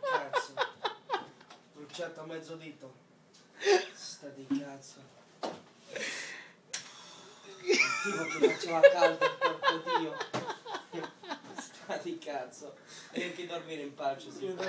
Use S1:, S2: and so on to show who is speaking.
S1: cazzo. Bruciato a mezzo dito. Sta di cazzo. Tipo che faceva caldo, porco Dio. Sta di cazzo. E anche dormire in pace
S2: si fa.